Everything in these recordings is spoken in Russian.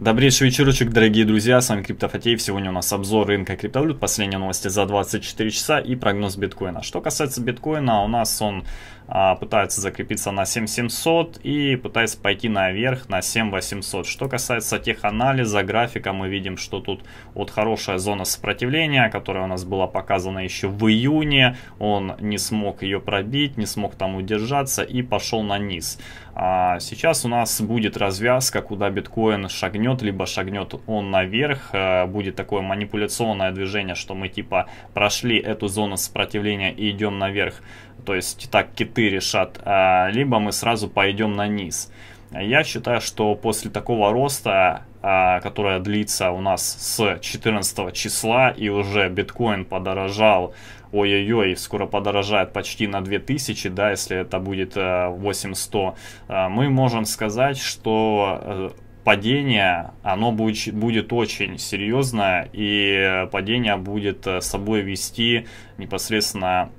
Добрейший вечерочек, дорогие друзья, с вами Криптофатеев. Сегодня у нас обзор рынка криптовалют, последние новости за 24 часа и прогноз биткоина. Что касается биткоина, у нас он а, пытается закрепиться на 7700 и пытается пойти наверх на 7800. Что касается теханализа, графика, мы видим, что тут вот хорошая зона сопротивления, которая у нас была показана еще в июне. Он не смог ее пробить, не смог там удержаться и пошел на низ. А сейчас у нас будет развязка, куда биткоин шагнет, либо шагнет он наверх. А, будет такое манипуляционное движение, что мы типа прошли эту зону сопротивления и идем наверх то есть так киты решат, а, либо мы сразу пойдем на низ. Я считаю, что после такого роста, а, которая длится у нас с 14 числа, и уже биткоин подорожал, ой-ой-ой, скоро подорожает почти на 2000, да, если это будет 8100, а, мы можем сказать, что э, падение, оно будет, будет очень серьезное, и падение будет с собой вести непосредственно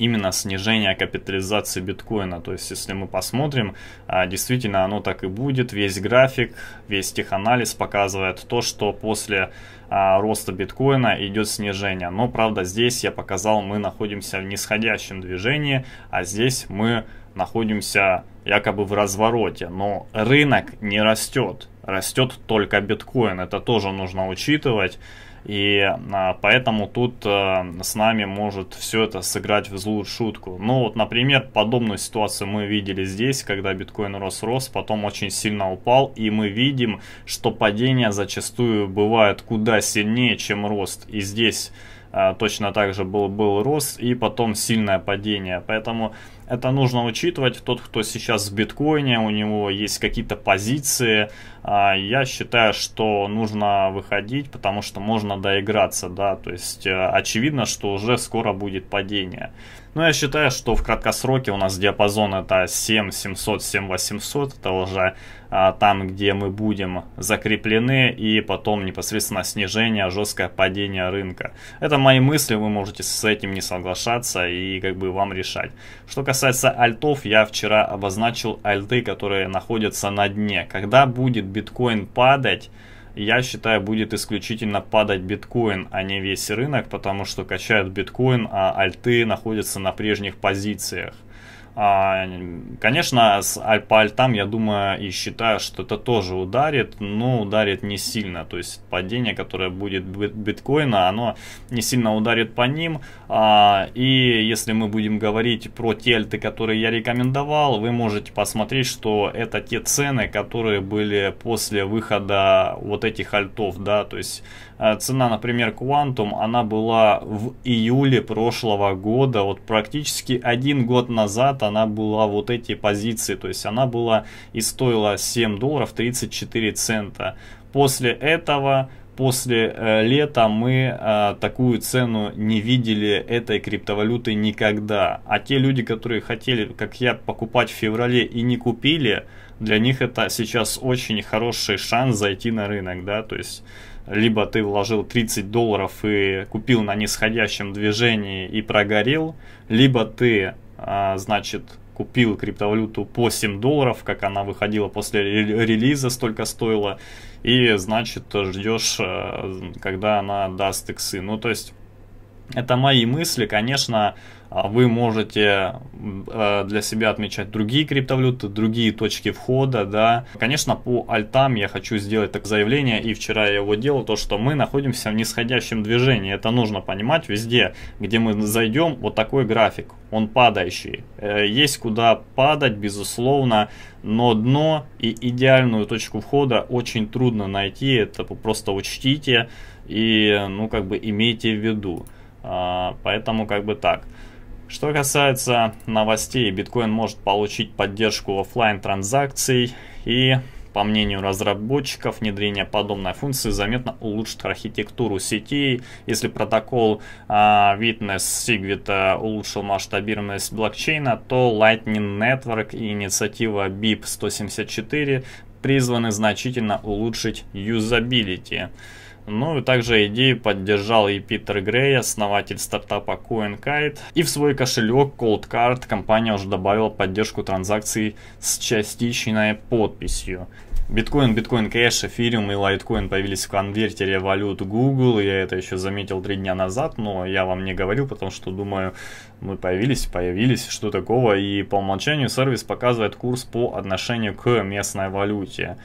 именно снижение капитализации биткоина. То есть, если мы посмотрим, а, действительно оно так и будет. Весь график, весь теханализ показывает то, что после а, роста биткоина идет снижение. Но, правда, здесь я показал, мы находимся в нисходящем движении, а здесь мы находимся якобы в развороте. Но рынок не растет, растет только биткоин. Это тоже нужно учитывать. И а, поэтому тут а, с нами может все это сыграть в злую шутку. Ну вот, например, подобную ситуацию мы видели здесь, когда биткоин рос-рос, потом очень сильно упал, и мы видим, что падение зачастую бывает куда сильнее, чем рост. И здесь а, точно так же был, был рост и потом сильное падение. Поэтому это нужно учитывать. Тот, кто сейчас в биткоине, у него есть какие-то позиции, а, я считаю, что нужно выходить, потому что можно доиграться, да, то есть э, очевидно, что уже скоро будет падение. Но я считаю, что в краткосроке у нас диапазон это 7700, 7800, это уже а, там, где мы будем закреплены и потом непосредственно снижение, жесткое падение рынка. Это мои мысли, вы можете с этим не соглашаться и как бы вам решать. Что касается альтов, я вчера обозначил альты, которые находятся на дне. Когда будет биткоин падать, я считаю, будет исключительно падать биткоин, а не весь рынок, потому что качают биткоин, а альты находятся на прежних позициях. А, конечно, с по альтам я думаю и считаю, что это тоже ударит, но ударит не сильно. То есть падение, которое будет биткоина, оно не сильно ударит по ним. А, и если мы будем говорить про те альты, которые я рекомендовал, вы можете посмотреть, что это те цены, которые были после выхода вот этих альтов, да, то есть цена, например, Quantum, она была в июле прошлого года, вот практически один год назад она была вот эти позиции, то есть она была и стоила 7 долларов 34 цента. После этого после э, лета мы э, такую цену не видели этой криптовалюты никогда. А те люди, которые хотели, как я, покупать в феврале и не купили, для них это сейчас очень хороший шанс зайти на рынок, да, то есть либо ты вложил 30 долларов и купил на нисходящем движении и прогорел, либо ты а, значит, купил криптовалюту по 7 долларов, как она выходила после релиза, столько стоила, и, значит, ждешь, э, когда она даст иксы. Ну, то есть, это мои мысли, конечно, а вы можете э, для себя отмечать другие криптовалюты, другие точки входа, да. Конечно, по альтам я хочу сделать так заявление, и вчера я его делал, то, что мы находимся в нисходящем движении. Это нужно понимать везде, где мы зайдем, вот такой график, он падающий. Э, есть куда падать, безусловно, но дно и идеальную точку входа очень трудно найти, это просто учтите и, ну, как бы имейте в виду. А, поэтому как бы так. Что касается новостей, биткоин может получить поддержку офлайн транзакций и по мнению разработчиков, внедрение подобной функции заметно улучшит архитектуру сетей. Если протокол uh, Witness Segwit uh, улучшил масштабируемость блокчейна, то Lightning Network и инициатива BIP 174 призваны значительно улучшить юзабилити. Ну и также идею поддержал и Питер Грей, основатель стартапа CoinKite. И в свой кошелек ColdCard компания уже добавила поддержку транзакций с частичной подписью. Биткоин, биткоин кэш, эфириум и лайткоин появились в конвертере валют Google. Я это еще заметил три дня назад, но я вам не говорил, потому что думаю, мы появились, появились, что такого. И по умолчанию сервис показывает курс по отношению к местной валюте.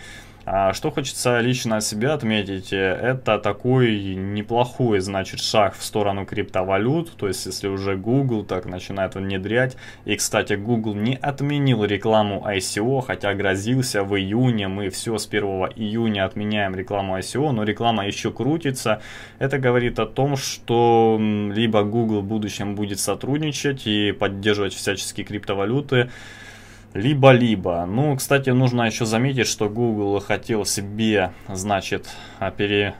А что хочется лично от себя отметить, э, это такой неплохой, значит, шаг в сторону криптовалют, то есть если уже Google так начинает внедрять, и, кстати, Google не отменил рекламу ICO, хотя грозился в июне, мы все с 1 июня отменяем рекламу ICO, но реклама еще крутится, это говорит о том, что либо Google в будущем будет сотрудничать и поддерживать всяческие криптовалюты, либо-либо. Ну, кстати, нужно еще заметить, что Google хотел себе, значит, пере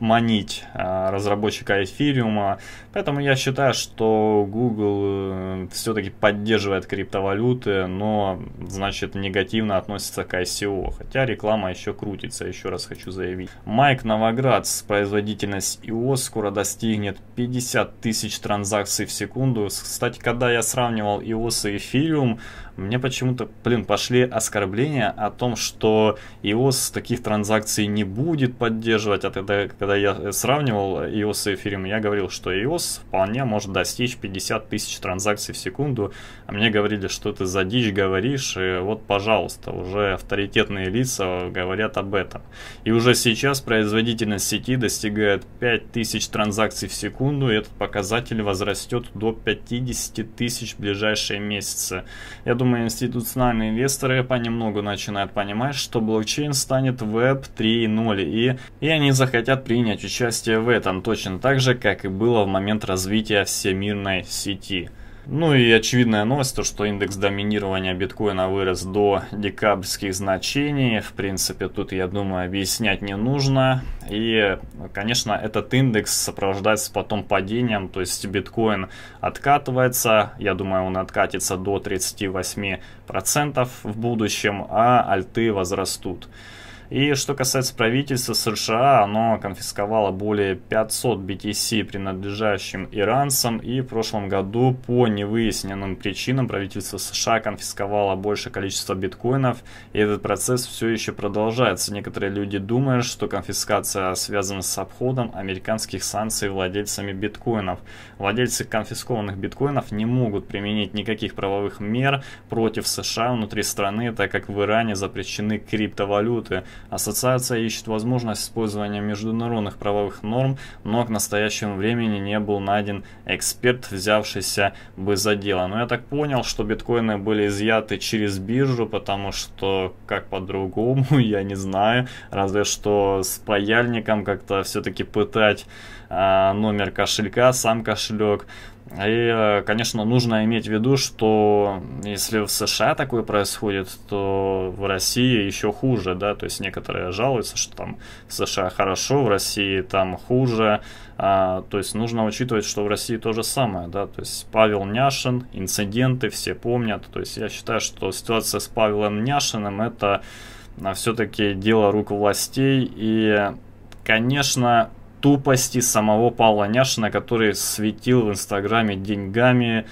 манить а, разработчика эфириума. Поэтому я считаю, что Google э, все-таки поддерживает криптовалюты, но, значит, негативно относится к ICO. Хотя реклама еще крутится, еще раз хочу заявить. Майк Новоград, производительность iOS скоро достигнет 50 тысяч транзакций в секунду. Кстати, когда я сравнивал iOS и эфириум, мне почему-то, блин, пошли оскорбления о том, что iOS таких транзакций не будет поддерживать. А тогда, когда я сравнивал iOS и эфириум, я говорил, что iOS вполне может достичь 50 тысяч транзакций в секунду. А мне говорили, что ты за дичь говоришь, и вот, пожалуйста, уже авторитетные лица говорят об этом. И уже сейчас производительность сети достигает 5000 транзакций в секунду, и этот показатель возрастет до 50 тысяч в ближайшие месяцы. Я думаю, думаю, институциональные инвесторы понемногу начинают понимать, что блокчейн станет Web 3.0, и, и они захотят принять участие в этом точно так же, как и было в момент развития всемирной сети. Ну и очевидная новость, то что индекс доминирования биткоина вырос до декабрьских значений. В принципе, тут, я думаю, объяснять не нужно. И, конечно, этот индекс сопровождается потом падением, то есть биткоин откатывается, я думаю, он откатится до 38% в будущем, а альты возрастут. И что касается правительства США, оно конфисковало более 500 BTC, принадлежащим иранцам, и в прошлом году по невыясненным причинам правительство США конфисковало большее количество биткоинов, и этот процесс все еще продолжается. Некоторые люди думают, что конфискация связана с обходом американских санкций владельцами биткоинов. Владельцы конфискованных биткоинов не могут применить никаких правовых мер против США внутри страны, так как в Иране запрещены криптовалюты, Ассоциация ищет возможность использования международных правовых норм, но к настоящему времени не был найден эксперт, взявшийся бы за дело. Но я так понял, что биткоины были изъяты через биржу, потому что как по-другому, я не знаю. Разве что с паяльником как-то все-таки пытать а, номер кошелька, сам кошелек. И, э, конечно, нужно иметь в виду, что если в США такое происходит, то в России еще хуже, да, то есть некоторые жалуются, что там в США хорошо, в России там хуже, а, то есть нужно учитывать, что в России то же самое, да, то есть Павел Няшин, инциденты все помнят, то есть я считаю, что ситуация с Павелом Няшиным это а, все-таки дело рук властей. И, конечно, тупости самого Павла Няшина, который светил в Инстаграме деньгами.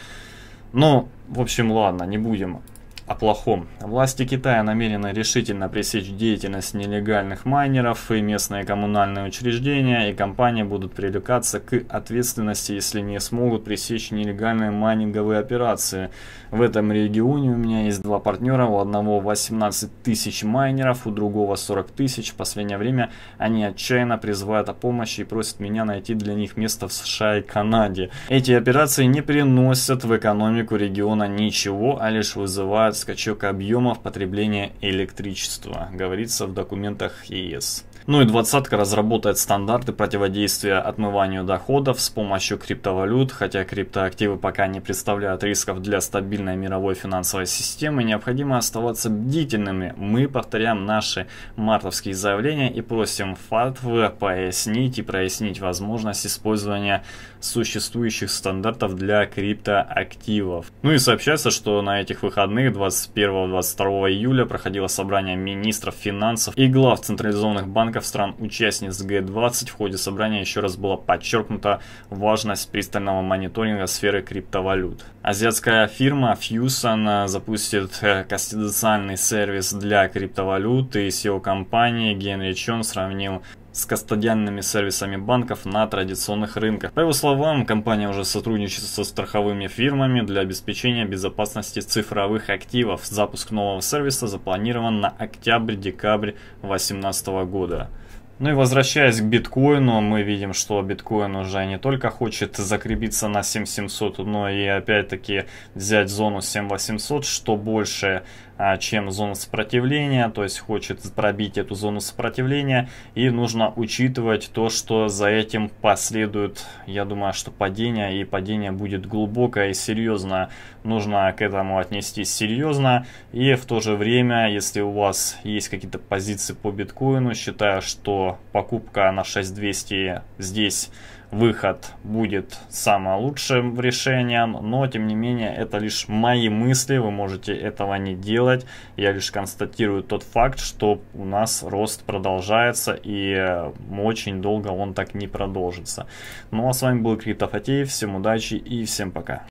Ну, в общем, ладно, не будем о плохом. Власти Китая намерены решительно пресечь деятельность нелегальных майнеров, и местные коммунальные учреждения и компании будут привлекаться к ответственности, если не смогут пресечь нелегальные майнинговые операции. В этом регионе у меня есть два партнера, у одного 18 тысяч майнеров, у другого 40 тысяч. В последнее время они отчаянно призывают о помощи и просят меня найти для них место в США и Канаде. Эти операции не приносят в экономику региона ничего, а лишь вызывают скачок объемов потребления электричества, говорится в документах ЕС. Ну и двадцатка разработает стандарты противодействия отмыванию доходов с помощью криптовалют, хотя криптоактивы пока не представляют рисков для стабильной мировой финансовой системы, необходимо оставаться бдительными. Мы повторяем наши мартовские заявления и просим ФАТВ пояснить и прояснить возможность использования существующих стандартов для криптоактивов. Ну и сообщается, что на этих выходных 20 21-22 июля проходило собрание министров финансов и глав централизованных банков стран-участниц G20. В ходе собрания еще раз была подчеркнута важность пристального мониторинга сферы криптовалют. Азиатская фирма Fusion запустит э, конституционный сервис для криптовалют и SEO-компании Генри Чон сравнил с кастодиальными сервисами банков на традиционных рынках. По его словам, компания уже сотрудничает со страховыми фирмами для обеспечения безопасности цифровых активов. Запуск нового сервиса запланирован на октябрь-декабрь 2018 года. Ну и возвращаясь к биткоину, мы видим, что биткоин уже не только хочет закрепиться на 7700, но и опять-таки взять зону 7800, что больше чем зона сопротивления, то есть хочет пробить эту зону сопротивления. И нужно учитывать то, что за этим последует, я думаю, что падение, и падение будет глубокое и серьезное. Нужно к этому отнестись серьезно. И в то же время, если у вас есть какие-то позиции по биткоину, считаю, что покупка на 6200 здесь выход будет самым лучшим решением, но тем не менее это лишь мои мысли, вы можете этого не делать. Я лишь констатирую тот факт, что у нас рост продолжается и очень долго он так не продолжится. Ну а с вами был Криптофатеев, всем удачи и всем пока.